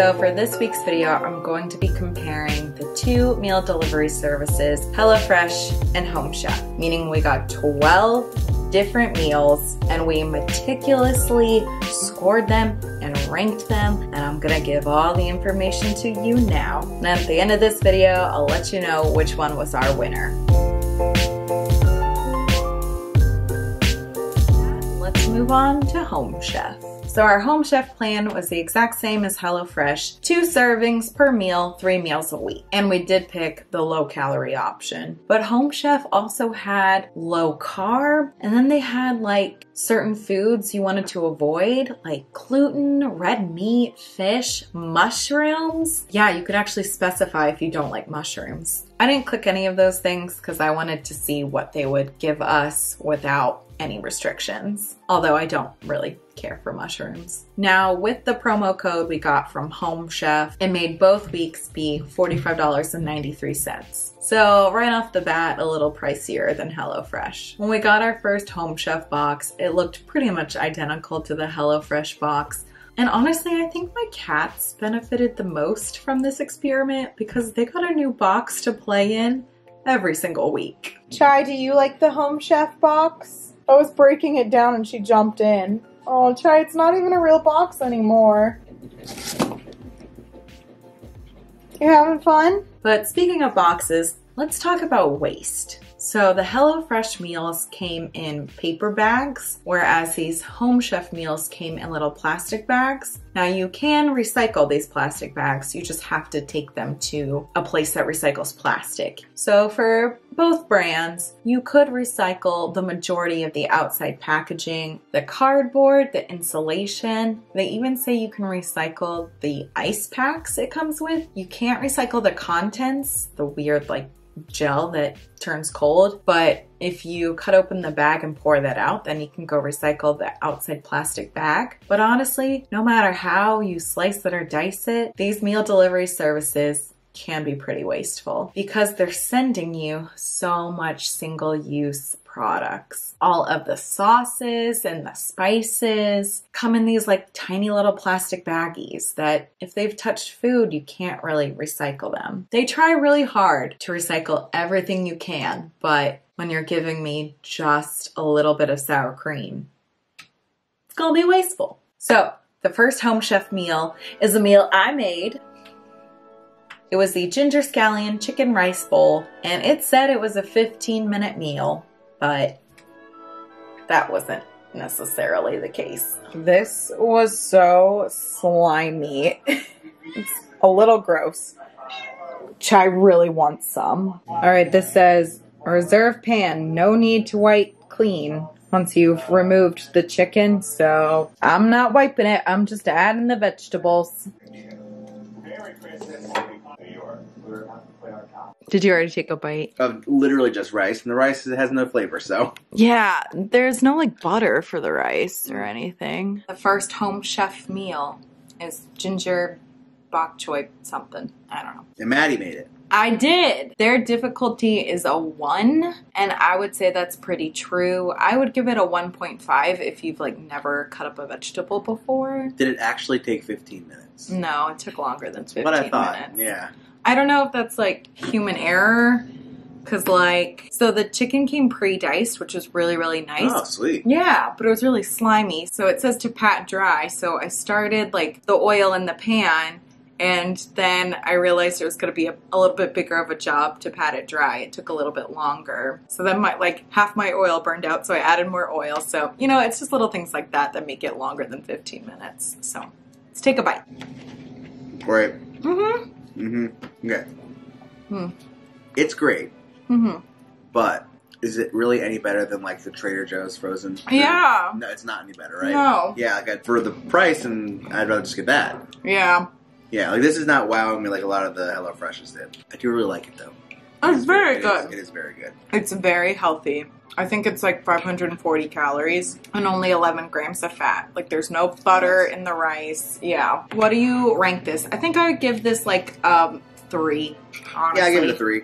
So for this week's video, I'm going to be comparing the two meal delivery services, HelloFresh and Home Chef, meaning we got 12 different meals and we meticulously scored them and ranked them and I'm gonna give all the information to you now. And at the end of this video, I'll let you know which one was our winner. Let's move on to Home Chef. So our Home Chef plan was the exact same as HelloFresh, two servings per meal, three meals a week. And we did pick the low calorie option. But Home Chef also had low carb, and then they had like certain foods you wanted to avoid, like gluten, red meat, fish, mushrooms. Yeah, you could actually specify if you don't like mushrooms. I didn't click any of those things because I wanted to see what they would give us without any restrictions, although I don't really care for mushrooms. Now, with the promo code we got from Home Chef, it made both weeks be $45.93. So, right off the bat, a little pricier than HelloFresh. When we got our first Home Chef box, it looked pretty much identical to the HelloFresh box. And honestly, I think my cats benefited the most from this experiment because they got a new box to play in every single week. Chai, do you like the Home Chef box? I was breaking it down and she jumped in. Oh, Chai, it's not even a real box anymore. You having fun? But speaking of boxes, let's talk about waste. So the HelloFresh meals came in paper bags, whereas these Home Chef meals came in little plastic bags. Now you can recycle these plastic bags, you just have to take them to a place that recycles plastic. So for both brands, you could recycle the majority of the outside packaging, the cardboard, the insulation. They even say you can recycle the ice packs it comes with. You can't recycle the contents, the weird like gel that turns cold. But if you cut open the bag and pour that out, then you can go recycle the outside plastic bag. But honestly, no matter how you slice it or dice it, these meal delivery services can be pretty wasteful because they're sending you so much single use products. All of the sauces and the spices come in these like tiny little plastic baggies that if they've touched food, you can't really recycle them. They try really hard to recycle everything you can, but when you're giving me just a little bit of sour cream, it's gonna be wasteful. So, the first Home Chef meal is a meal I made it was the ginger scallion chicken rice bowl, and it said it was a 15 minute meal, but that wasn't necessarily the case. This was so slimy. it's a little gross. Chai really wants some. All right, this says reserve pan, no need to wipe clean once you've removed the chicken. So I'm not wiping it. I'm just adding the vegetables. Did you already take a bite? Of literally just rice, and the rice has no flavor, so. Yeah, there's no like butter for the rice or mm. anything. The first home chef meal is ginger bok choy something. I don't know. And Maddie made it. I did. Their difficulty is a 1, and I would say that's pretty true. I would give it a 1.5 if you've like never cut up a vegetable before. Did it actually take 15 minutes? No, it took longer than 15 What I thought, minutes. yeah. I don't know if that's like human error. Cause like, so the chicken came pre-diced, which was really, really nice. Oh, sweet. Yeah, but it was really slimy. So it says to pat dry. So I started like the oil in the pan and then I realized it was going to be a, a, little bit bigger of a job to pat it dry. It took a little bit longer. So then my like half my oil burned out, so I added more oil. So, you know, it's just little things like that that make it longer than 15 minutes. So, let's take a bite. Great. Mhm. Mm-hmm. Okay. Hmm. It's great, Mhm. but is it really any better than like the Trader Joe's frozen? food? Yeah. No, it's not any better, right? No. Yeah, like I, for the price, and I'd rather just get that. Yeah. Yeah, like this is not wowing me like a lot of the Hello Freshes did. I do really like it though. It's very it is- good. it is very good. It's very healthy. I think it's like 540 calories and only 11 grams of fat. Like there's no butter in the rice. Yeah. What do you rank this? I think I would give this like um three. Honestly. Yeah, I give it a three.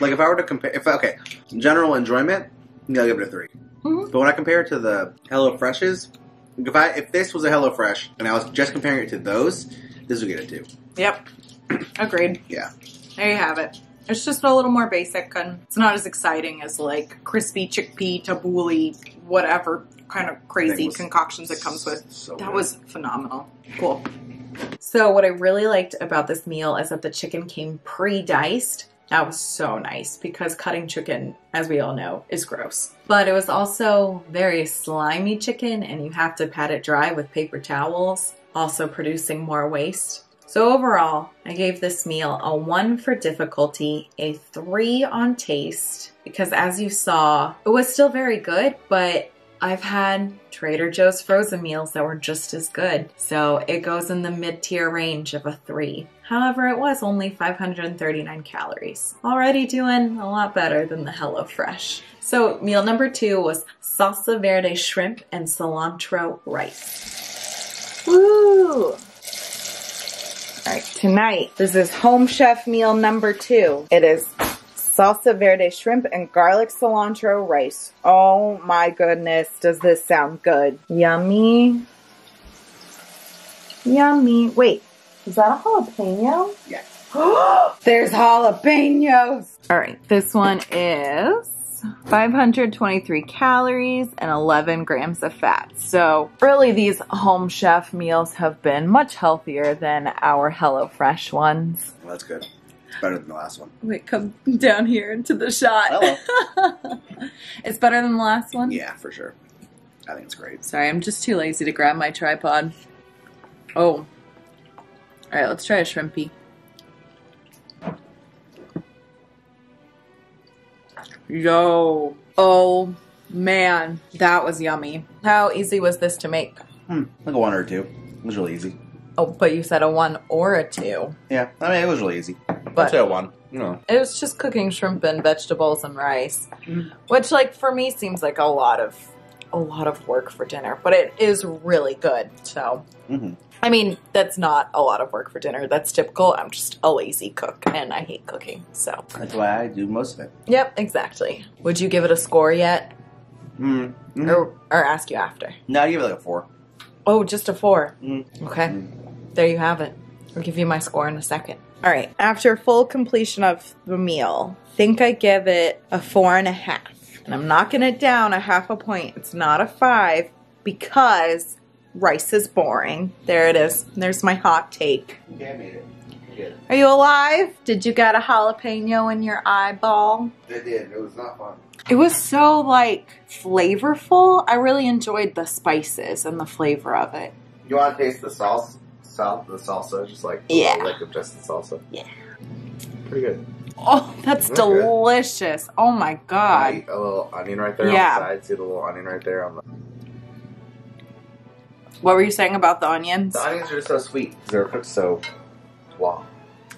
Like if I were to compare, if okay, general enjoyment, yeah, I give it a 3 Mhm. But when I compare it to the Hello Freshes, if I if this was a Hello Fresh and I was just comparing it to those, This would get a two. Yep. Agreed. Yeah. There you have it. It's just a little more basic and it's not as exciting as like crispy chickpea tabbouleh, whatever kind of crazy concoctions it comes with. So That good. was phenomenal. Cool. So what I really liked about this meal is that the chicken came pre-diced. That was so nice because cutting chicken, as we all know, is gross. But it was also very slimy chicken and you have to pat it dry with paper towels, also producing more waste. So overall, I gave this meal a 1 for difficulty, a 3 on taste because as you saw, it was still very good, but I've had Trader Joe's frozen meals that were just as good, so it goes in the mid tier range of a 3. However, it was only 539 calories. Already doing a lot better than the HelloFresh. So, meal number two was salsa verde shrimp and cilantro rice. Woo! All right, tonight, this is Home Chef meal number two. It is salsa verde shrimp and garlic cilantro rice. Oh my goodness, does this sound good? Yummy. Yummy. Wait, is that a jalapeno? Yeah. There's jalapenos. All right, this one is 523 calories and 11 grams of fat. So, really, these home chef meals have been much healthier than our HelloFresh ones. Well, that's good. It's better than the last one. Wait, come down here into the shot. Oh, Hello. it's better than the last one? Yeah, for sure. I think it's great. Sorry, I'm just too lazy to grab my tripod. Oh. All right, let's try a shrimpy. Yo. Oh, man. That was yummy. How easy was this to make? Hmm. Like a one or a two. It was really easy. Oh, but you said a one or a two. Yeah, I mean, it was really easy. But- I'd say a one. No. It was just cooking shrimp and vegetables and rice, Mm. which, like, for me seems like a lot of a lot of work for dinner, but it is really good. So, hmm I mean, that's not a lot of work for dinner. That's typical. I'm just a lazy cook and I hate cooking. So, That's why I do most of it. yep, exactly. Would you give it a score yet? Mm. Mhm. Or, or ask you after? No, I give it like a four. Oh, just a four. Mm. Okay. There you have it. I'll give you my score in a second. All right. After full completion of the meal, think I give it a four and a half. And I'm knocking it down a half a point. It's not a five because rice is boring. There it is. There's my hot take. Yeah, I made it. Are you alive? Did you get a jalapeno in your eyeball? It did. It was not fun. It was so like flavorful. I really enjoyed the spices and the flavor of it. You want to taste the sauce? Salt, the salsa, just like Yeah. like just the salsa. Yeah. pretty good. Oh, that's Okay. delicious. Oh my god. A little onion right there Yeah. on the side. See the little onion right there on the. What were you saying about the onions? The onions are so sweet. They're cooked so wow,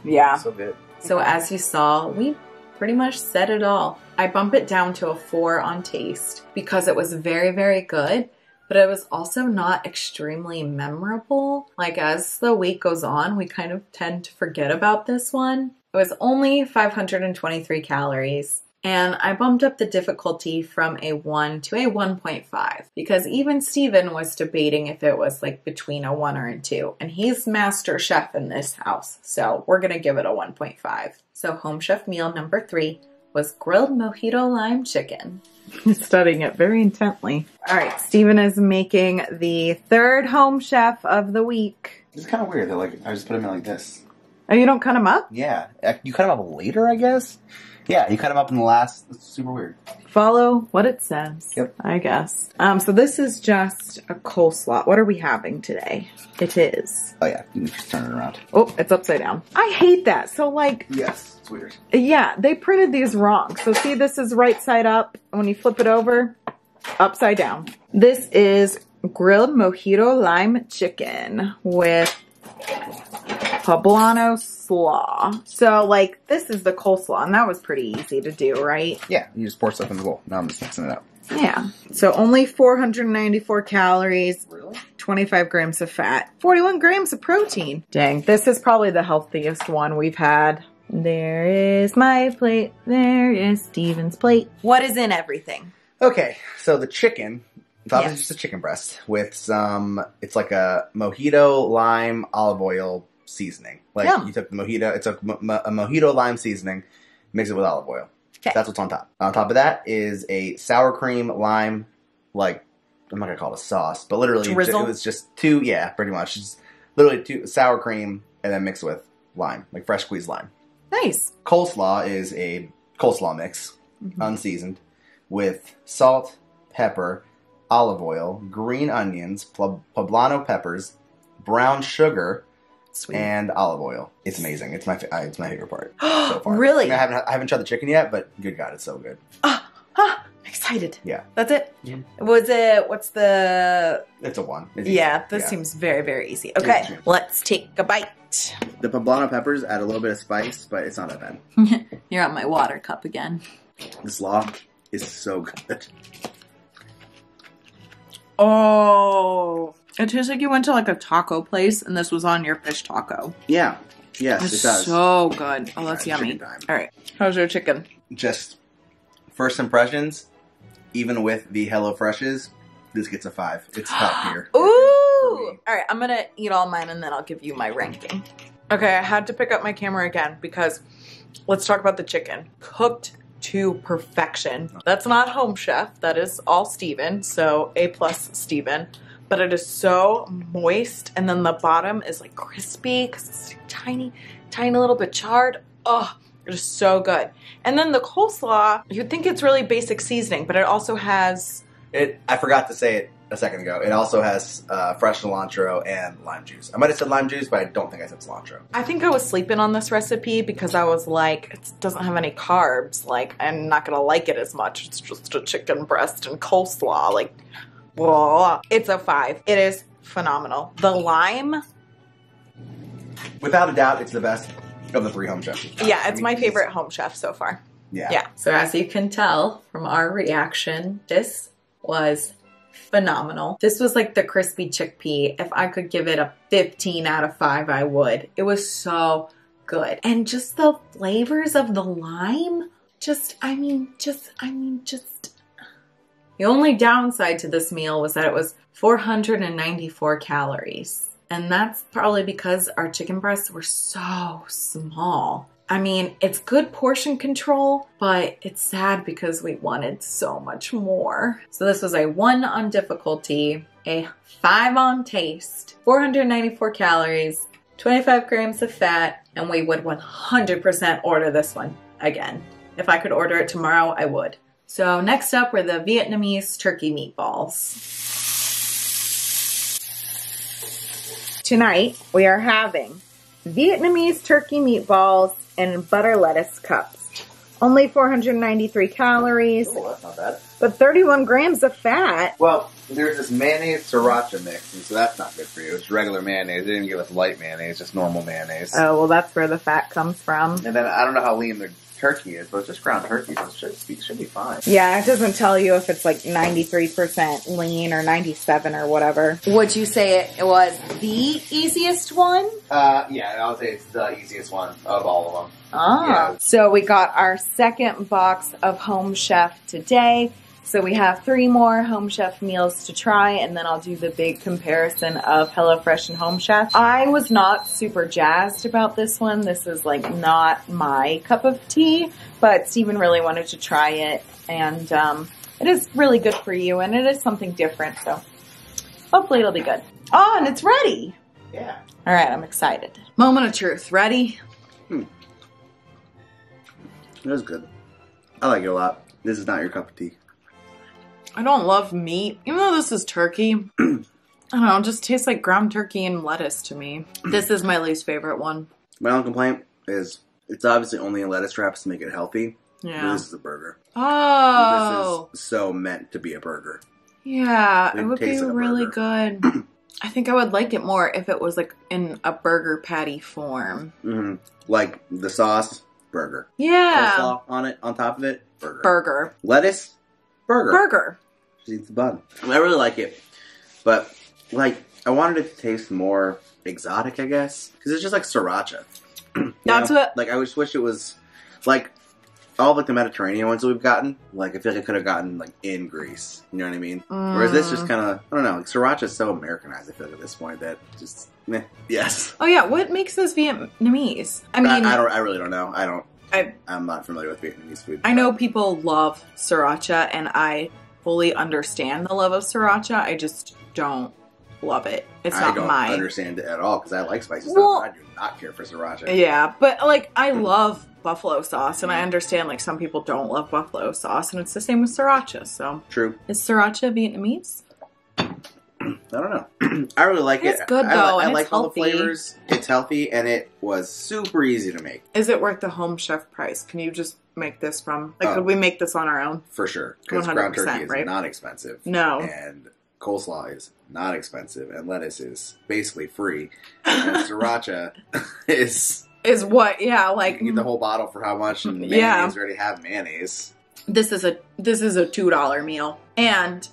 Yeah. so good. So as you saw, we pretty much said it all. I bump it down to a four on taste because it was very, very good, but it was also not extremely memorable. Like as the week goes on, we kind of tend to forget about this one. It was only 523 calories. And I bumped up the difficulty from a 1 to a 1.5 because even Steven was debating if it was like between a 1 or a 2. And he's master chef in this house, so we're going to give it a 1.5. So, home chef meal number 3 was grilled mojito lime chicken. Studying it very intently. All right, Stephen is making the third home chef of the week. It's kind of weird. They're like, I just put them in like this. Oh, you don't cut him up? Yeah. You cut them up later, I guess? Yeah, you cut them up in the last. It's super weird. Follow what it says. Yep. I guess. Um, so this is just a coleslaw. What are we having today? It is. Oh, yeah. You can just turn it around. Oh, it's upside down. I hate that. So like, Yes. It's weird. yeah, they printed these wrong. So see, this is right side up. When you flip it over, upside down. This is grilled mojito lime chicken with poblano slaw. So like, this is the coleslaw, and that was pretty easy to do, right? Yeah. You just pour stuff in the bowl. Now I'm just mixing it up. Yeah. So only 494 calories, Really? 25 grams of fat, 41 grams of protein. Dang, this is probably the healthiest one we've had. There is my plate. There is Steven's plate. What is in everything? Okay, so the chicken, it's obviously Yes. just a chicken breast with some, it's like a mojito, lime, olive oil seasoning. Like you took the mojito, it's a, mo- mo- a mojito lime seasoning, mix it with olive oil. 'Kay. That's what's on top. On top of that is a sour cream lime, like I'm not gonna call it a sauce, but literally Drizzle? it was just two. Yeah, pretty much. Just literally two sour cream and then mixed with lime, like fresh squeezed lime. Nice. Coleslaw is a coleslaw mix, Mm-hmm. unseasoned, with salt, pepper, olive oil, green onions, pl- poblano peppers, brown sugar, Sweet. and olive oil. It's amazing. It's my fa- uh, it's my favorite part so far. really? I, mean, I haven't I haven't tried the chicken yet, but good God, it's so good. Ah, ah, excited. Yeah. That's it. Yeah. Was it? What's the? It's a one. It's Yeah, easy. this Yeah. seems very very easy. Okay, easy. let's take a bite. the poblano peppers add a little bit of spice, but it's not that bad. You're on my water cup again. The slaw is so good. Oh, it tastes like you went to like a taco place and this was on your fish taco. Yeah. Yes, It's it does. so good. Oh, that's yummy. All right, how's your chicken? just first impressions, even with the Hello Freshes, this gets a five. It's top tier. Ooh! All right, I'm gonna eat all mine and then I'll give you my ranking. Okay, I had to pick up my camera again because let's talk about the chicken. Cooked to perfection. That's not home chef. That is all Steven. So A plus Steven. But it is so moist, and then the bottom is like crispy because it's tiny, tiny little bit charred. Oh, it is so good. And then the coleslaw, you'd think it's really basic seasoning, but it also has It. I forgot to say it a second ago. It also has uh, fresh cilantro and lime juice. I might have said lime juice, but I don't think I said cilantro. I think I was sleeping on this recipe because I was like, it doesn't have any carbs. Like, I'm not gonna like it as much. It's just a chicken breast and coleslaw. Like, blah. It's a five. It is phenomenal. The lime, Without a doubt, it's the best of the three home chefs. yeah, I it's mean, my favorite home chef so far. Yeah. Yeah. So as you can tell from our reaction, this was phenomenal. This was like the crispy chickpea. If I could give it a 15 out of 5, I would. It was so good. And just the flavors of the lime, just I mean, just I mean, just the only downside to this meal was that it was 494 calories. And that's probably because our chicken breasts were so small. I mean, it's good portion control, but it's sad because we wanted so much more. So this was a one on difficulty, a five on taste, 494 calories, 25 grams of fat, and we would 100% order this one again. If I could order it tomorrow, I would. So next up were the Vietnamese turkey meatballs. Tonight, we are having Vietnamese turkey meatballs in butter lettuce cups. Only 493 calories, Oh, that's not bad. but 31 grams of fat. Well, there's this mayonnaise sriracha mix, and so that's not good for you. It's regular mayonnaise. They didn't give us light mayonnaise, just normal mayonnaise. Oh, well, that's where the fat comes from. and then I don't know how lean the turkey is, but it's just ground turkey, so it should be, should be fine. Yeah, it doesn't tell you if it's like 93% lean or 97 or whatever. Would you say it was the easiest one? Uh, yeah, I would say it's the easiest one of all of them. Ah. So we got our second box of Home Chef today. So we have three more Home Chef meals to try, and then I'll do the big comparison of HelloFresh and Home Chef. I was not super jazzed about this one. This is like not my cup of tea, but Stephen really wanted to try it, and um, it is really good for you, and it is something different. So hopefully it'll be good. Oh, and it's ready. Yeah. All right, I'm excited. Moment of truth. Ready? It was good. I like it a lot. This is not your cup of tea. I don't love meat, even though this is turkey. I don't know, it just tastes like ground turkey and lettuce to me. This is my least favorite one. My only complaint is it's obviously only in lettuce wraps to make it healthy. but Yeah. This is a burger. Oh, This is so meant to be a burger. yeah, It it would be like really good. I think I would like it more if it was like in a burger patty form. Mm-hmm. Like the sauce, burger. Yeah, Coleslaw on it, on top of it, burger. burger, Lettuce, burger. burger. She eats the bun. I really like it, but like I wanted it to taste more exotic, I guess, because it's just like sriracha. That's know? what- Like I just wish it was like all like the Mediterranean ones that we've gotten, like I feel like I could have gotten like in Greece. You know what I mean? Whereas this just Mm. kind of I don't know. Like sriracha is so Americanized. I feel like at this point that just meh. yes. Oh yeah, what makes this Vietnamese? I mean, I, I don't. I really don't know. I don't. I- I'm not familiar with Vietnamese food. I know people love sriracha, and I fully understand the love of sriracha. I just don't love it. It's not mine. I not don't understand it at all because I like spicy Well- stuff. I do not care for sriracha. Yeah, but like I hmm. love buffalo sauce, and I hmm. understand like some people don't love buffalo sauce, and it's the same with sriracha. So True. is sriracha Vietnamese? I don't know. I really like It's it. It's good, though, I and like all the flavors. It's healthy and it was super easy to make Is it worth the home chef price? Can you just make this from like Oh. could we make this on our own? for sure. Because ground 100%, turkey is right? not expensive. No. And coleslaw is not expensive, and lettuce is basically free. And sriracha is Is what? Yeah, like you get the whole bottle for how much? And mayonnaise Yeah. already have mayonnaise. this is a this is a two dollar meal, and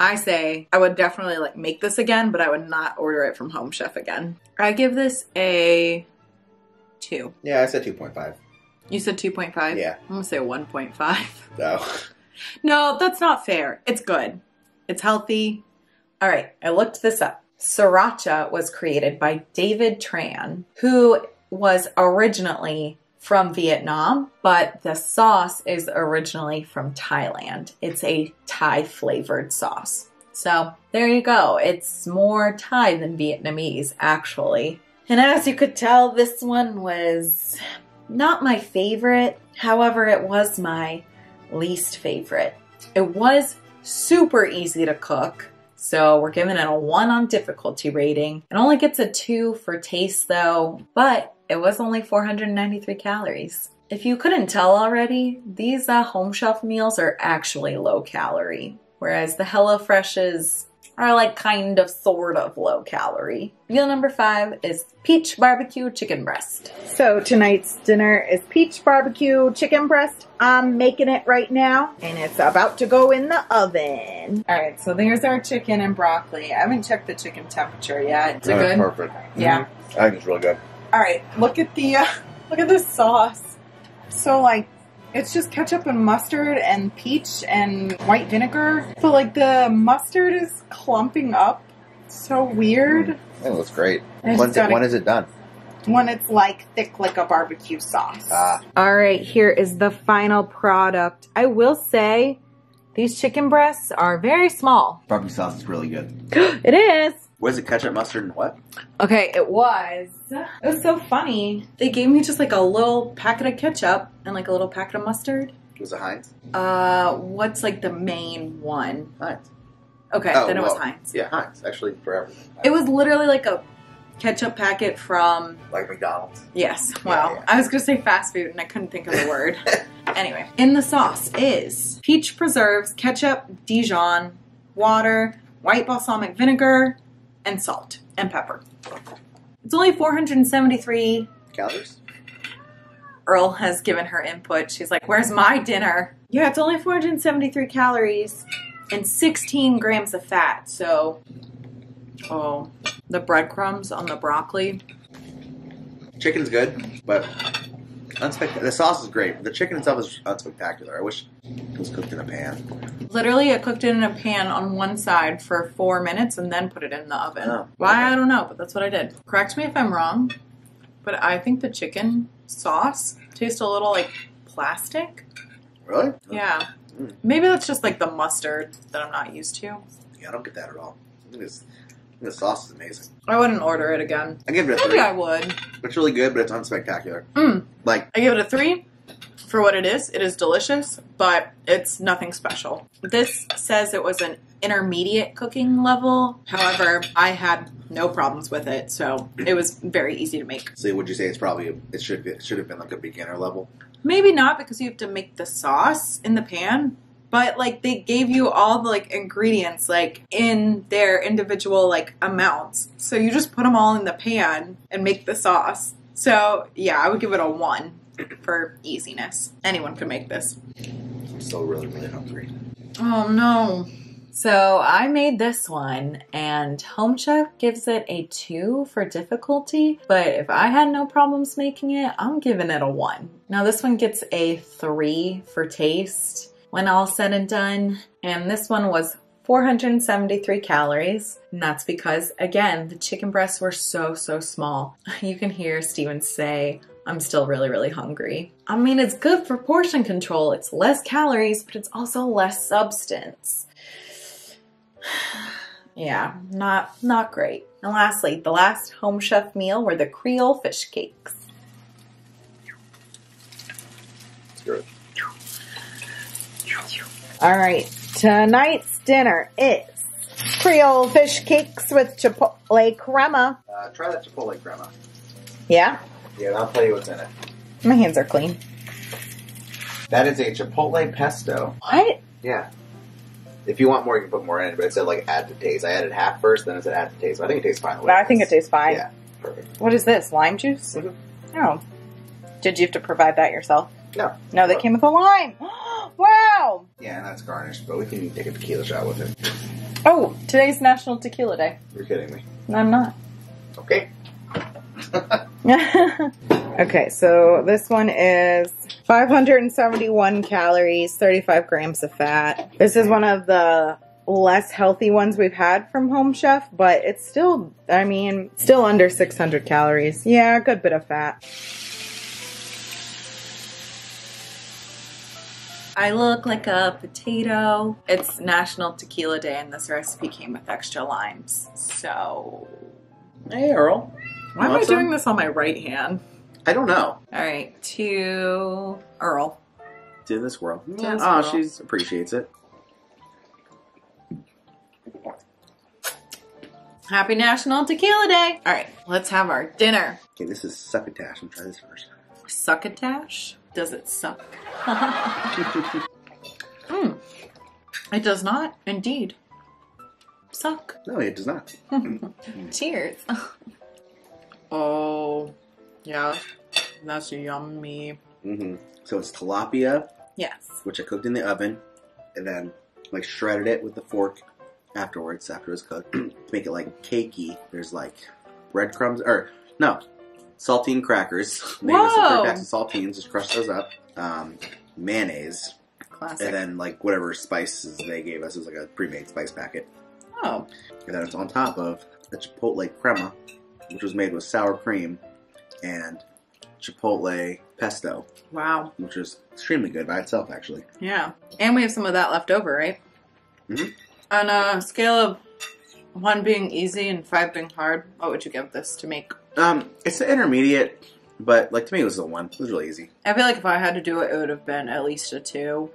I say I would definitely like make this again, but I would not order it from Home Chef again. I give this a two. Yeah, I said two point five. You said two point five. Yeah. I'm gonna say one point five. So No, that's not fair. It's good. It's healthy. All right, I looked this up. Sriracha was created by David Tran, who was originally from Vietnam, but the sauce is originally from Thailand. It's a Thai flavored sauce. So there you go. It's more Thai than Vietnamese, actually. And as you could tell, this one was not my favorite. However, it was my least favorite. It was super easy to cook, so we're giving it a 1 on difficulty rating. It only gets a 2 for taste though, but it was only 493 calories. If you couldn't tell already, these uh, home chef meals are actually low calorie, whereas the HelloFreshes are like kind of sort of low calorie. Meal number 5 is peach barbecue chicken breast. So tonight's dinner is peach barbecue chicken breast. I'm making it right now, and it's about to go in the oven. All right, so there's our chicken and broccoli. I haven't checked the chicken temperature yet. Is it Yeah, good? Perfect. Yeah. I think it's really good. All right, look at the uh, look at the sauce. So like, it's just ketchup and mustard and peach and white vinegar. So like the mustard is clumping up. So weird. It looks great. When's it, when is it done? When it's like thick like a barbecue sauce. Ah, All right, here is the final product. I will say these chicken breasts are very small. barbecue sauce is really good. It is. What is it? Ketchup, mustard, and what? Okay, it was. It was so funny. They gave me just like a little packet of ketchup and like a little packet of mustard. Was it Heinz? Uh, what's like the main one? Heinz. Okay, Oh, then it was Heinz. Yeah, Heinz. Actually, for everything. It was literally like a ketchup packet from like McDonald's. yes. Yeah, Wow. yeah. I was gonna say fast food and I couldn't think of the word. anyway, in the sauce is peach preserves, ketchup, Dijon, water, white balsamic vinegar, and salt and pepper. It's only 473. Calories? Earl has given her input. She's like, "Where's my dinner?" Yeah, it's only 473 calories and 16 grams of fat. So, oh, the breadcrumbs on the broccoli. Chicken's good, but unspectacular. The sauce is great. The chicken itself is unspectacular. I wish it was cooked in a pan. Literally, I cooked it in a pan on one side for four minutes and then put it in the oven. Oh, Why okay. I don't know, but that's what I did. Correct me if I'm wrong, but I think the chicken sauce tastes a little like plastic. Really? Yeah, Mm. maybe that's just like the mustard that I'm not used to. Yeah, I don't get that at all. I think, this, I think the sauce is amazing. I wouldn't order it again. I give it a Maybe three. I would. It's really good, but it's unspectacular. Mm. Like, I give it a three for what it is. It is delicious, but it's nothing special. This says it was an intermediate cooking level. However, I had no problems with it, so it was very easy to make. so would you say it's probably it should be, it should have been like a beginner level? Maybe not because you have to make the sauce in the pan, but like they gave you all the like ingredients like in their individual like amounts. So you just put them all in the pan and make the sauce. So yeah, I would give it a one for easiness. Anyone could make this. I'm still really really hungry. Oh no. So I made this one, and Home Chef gives it a two for difficulty. But if I had no problems making it, I'm giving it a one. Now this one gets a three for taste when all said and done, and this one was 473 calories. And that's because, again, the chicken breasts were so, so small. You can hear Steven say, I'm still really, really hungry. I mean, it's good for portion control. It's less calories, but it's also less substance. yeah, not not great. And lastly, the last home chef meal were the Creole fish cakes. All right, tonight's dinner is Creole fish cakes with chipotle crema. Uh, try that Chipotle crema. Yeah, Yeah, I'll tell you what's in it. my hands are clean. That is a Chipotle pesto. What? Yeah. If you want more, you can put more in, but it said like add to taste. I added half first, then it said add to taste. But I think it tastes fine. I think it tastes fine. Yeah, perfect. What is this? Lime juice? Mhm. Oh. Did you have to provide that yourself? No. No, they came with a lime. wow. Yeah, and that's garnished, but we can take a tequila shot with it. Oh, today's National Tequila Day. You're kidding me. I'm not. Okay. okay, so this one is 571 calories, 35 grams of fat. This is one of the less healthy ones we've had from Home Chef, but it's still, I mean, still under 600 calories. Yeah, a good bit of fat. I look like a potato. It's National Tequila Day, and this recipe came with extra limes. So, Hey, Earl. why am I doing this on my right hand? I don't know. All right, to Earl. To this world. this oh, she appreciates it. Happy National Tequila Day. All right, let's have our dinner. Okay, this is succotash. I'm try this first. Succotash? Does it suck? Hmm. It does not, indeed. Suck. No, it does not. Cheers. oh, yeah, that's yummy. hmm So it's tilapia, Yes. which I cooked in the oven, and then like shredded it with the fork afterwards, after it was cooked, to make it like cakey. There's like breadcrumbs, or no, saltine crackers. Made with some three packs of saltines, just crush those up. Um, mayonnaise, Classic. and then like whatever spices they gave us. Was like a pre-made spice packet. oh, And then it's on top of the chipotle crema, which was made with sour cream and chipotle pesto, wow. which was extremely good by itself, actually. Yeah. And we have some of that left over, right? Mhm. On a scale of one being easy and five being hard, what would you give this to make? Um, it's an intermediate, but like to me, it was a one. It was really easy. I feel like if I had to do it, it would have been at least a two.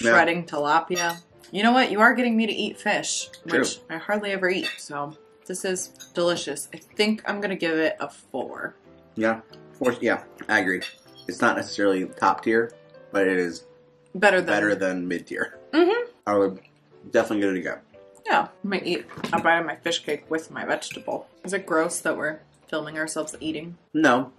Yeah. Shredding tilapia. You know what? You are getting me to eat fish, True. which I hardly ever eat. So this is delicious. I think I'm gonna give it a four. Yeah, Or- yeah, I agree. It's not necessarily top tier, but it is Better than better than mid tier. Mhm. I would definitely give it a go. Yeah, I might eat a bite of my fish cake with my vegetable. Is it gross that we're filming ourselves eating? No.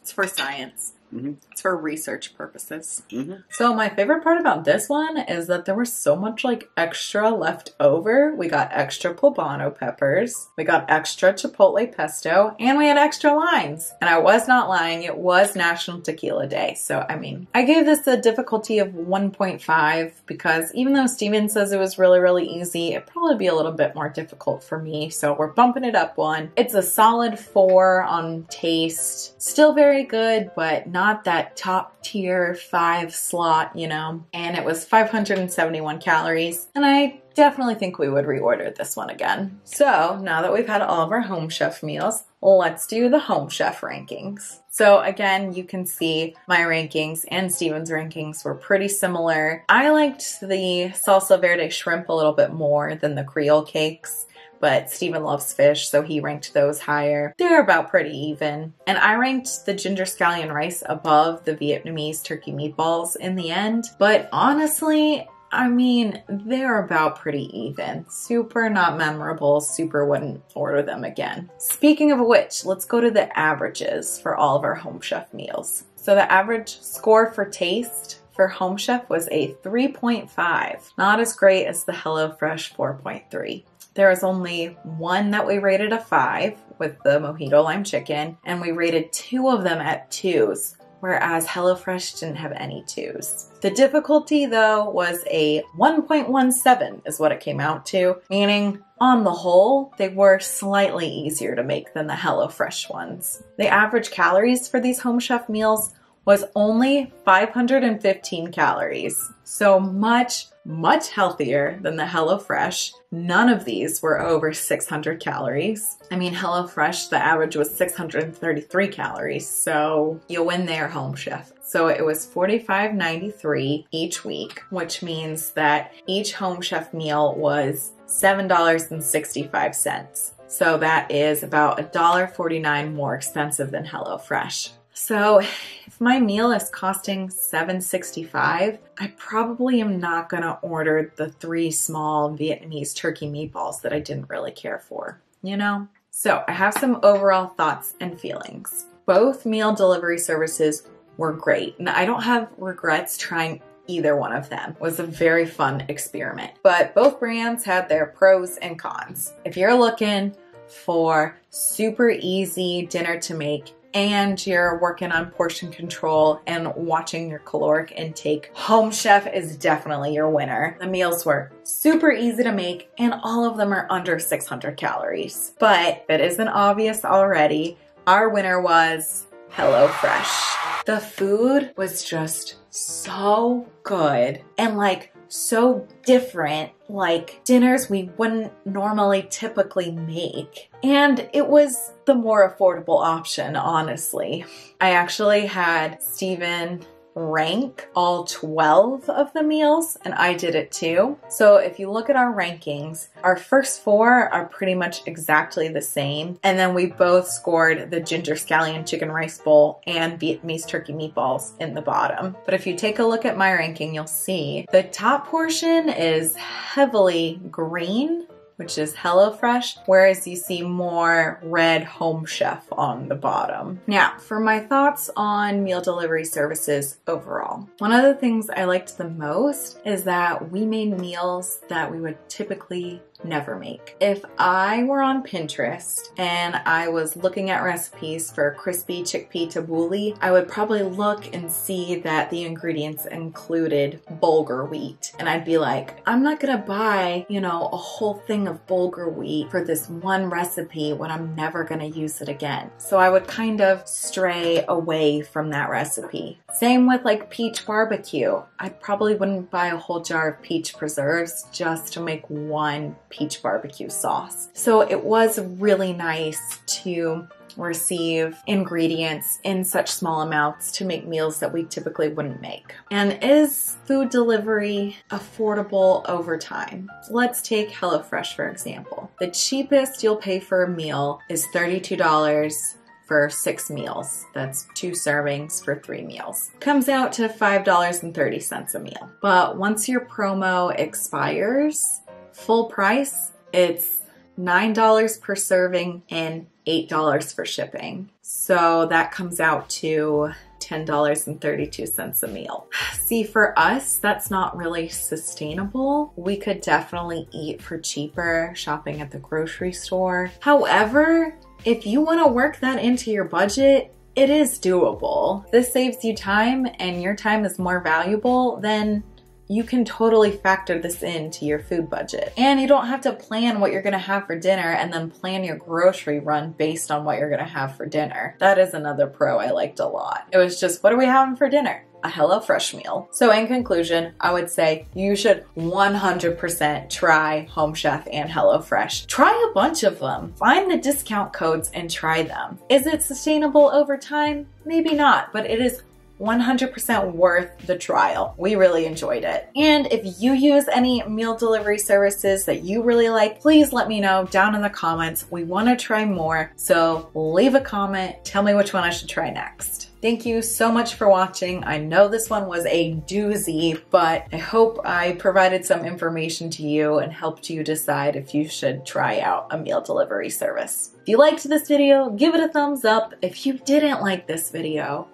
It's for science. Mhm. It's for research purposes. Mhm. So my favorite part about this one is that there was so much like extra left over. We got extra poblano peppers, we got extra chipotle pesto, and we had extra limes. And I was not lying, it was National Tequila Day. So I mean, I gave this a difficulty of 1.5 because even though Steven says it was really really easy, it'd probably be a little bit more difficult for me. So we're bumping it up one. It's a solid 4 on taste. Still very good, but not that top tier 5 slot, you know. And it was 571 calories, and I definitely think we would reorder this one again. So now that we've had all of our home chef meals, let's do the home chef rankings. So again, you can see my rankings and Steven's rankings were pretty similar. I liked the salsa verde shrimp a little bit more than the Creole cakes. But Steven loves fish, so he ranked those higher. They're about pretty even. And I ranked the ginger scallion rice above the Vietnamese turkey meatballs in the end. But honestly, I mean, they're about pretty even. Super not memorable, super wouldn't order them again. Speaking of which, let's go to the averages for all of our home chef meals. So the average score for taste for Home Chef was a 3.5. Not as great as the HelloFresh 4.3. There was only one that we rated a 5 with the mojito lime chicken, and we rated two of them at 2s, whereas HelloFresh didn't have any 2s. The difficulty, though, was a 1.17 is what it came out to, meaning on the whole, they were slightly easier to make than the HelloFresh ones. The average calories for these Home Chef meals was only 515 calories. So much, much healthier than the HelloFresh. None of these were over 600 calories. I mean, HelloFresh, the average was 633 calories. So you win there, Home Chef. So it was $45.93 each week, which means that each Home Chef meal was $7.65. So that is about $1.49 more expensive than HelloFresh. So if my meal is costing $7.65, I probably am not gonna order the three small Vietnamese turkey meatballs that I didn't really care for, you know? So I have some overall thoughts and feelings. Both meal delivery services were great, and I don't have regrets trying either one of them. It was a very fun experiment. But both brands had their pros and cons. If you're looking for super easy dinner to make and you're working on portion control and watching your caloric intake, Home Chef is definitely your winner. The meals were super easy to make and all of them are under 600 calories. But if it isn't obvious already, our winner was HelloFresh. The food was just so good and like so different, like dinners we wouldn't normally typically make. And it was the more affordable option, honestly. I actually had Steven rank all 12 of the meals and I did it too. So if you look at our rankings, our first four are pretty much exactly the same. And then we both scored the ginger scallion chicken rice bowl and Vietnamese turkey meatballs in the bottom. But if you take a look at my ranking, you'll see the top portion is heavily green which is HelloFresh, whereas you see more red Home Chef on the bottom. Now, for my thoughts on meal delivery services overall, one of the things I liked the most is that we made meals that we would typically never make. If I were on Pinterest and I was looking at recipes for crispy chickpea tabbouleh, I would probably look and see that the ingredients included bulgur wheat. And I'd be like, I'm not gonna buy, you know, a whole thing of bulgur wheat for this one recipe when I'm never gonna use it again. So I would kind of stray away from that recipe. Same with like peach barbecue. I probably wouldn't buy a whole jar of peach preserves just to make one peach barbecue sauce. So it was really nice to receive ingredients in such small amounts to make meals that we typically wouldn't make. And is food delivery affordable over time? Let's take HelloFresh for example. The cheapest you'll pay for a meal is $32 for six meals. That's two servings for three meals. Comes out to $5.30 a meal. But once your promo expires, full price, it's $9 per serving and $8 for shipping. So that comes out to $10.32 a meal. See, for us, that's not really sustainable. We could definitely eat for cheaper shopping at the grocery store. However, if you want to work that into your budget, it is doable. This saves you time and your time is more valuable, then you can totally factor this into your food budget. And you don't have to plan what you're gonna have for dinner and then plan your grocery run based on what you're gonna have for dinner. That is another pro I liked a lot. It was just, what are we having for dinner? a HelloFresh meal. So in conclusion, I would say you should 100% try Home Chef and HelloFresh. Try a bunch of them. Find the discount codes and try them. Is it sustainable over time? Maybe not, but it is 100% worth the trial. We really enjoyed it. And if you use any meal delivery services that you really like, please let me know down in the comments. We want to try more. So leave a comment. Tell me which one I should try next. Thank you so much for watching. I know this one was a doozy, but I hope I provided some information to you and helped you decide if you should try out a meal delivery service. If you liked this video, give it a thumbs up. If you didn't like this video,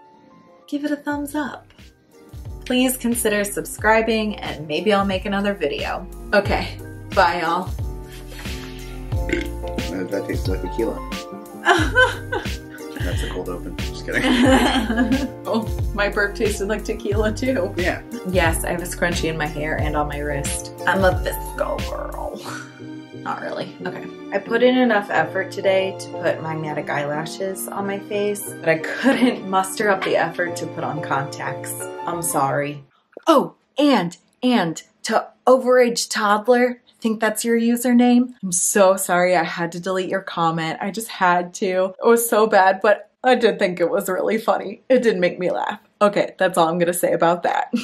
give it a thumbs up. please consider subscribing and maybe I'll make another video. Okay, bye y'all. That tastes like tequila. That's a cold open. Just kidding. oh, my burp tasted like tequila too. yeah. Yes, I have a scrunchie in my hair and on my wrist. I'm a VSCO girl. Not really. Okay. I put in enough effort today to put magnetic eyelashes on my face, but I couldn't muster up the effort to put on contacts. I'm sorry. Oh, and, and to overage toddler, I think that's your username. I'm so sorry I had to delete your comment. I just had to. It was so bad, but I did think it was really funny. It did make me laugh. Okay, that's all I'm gonna say about that.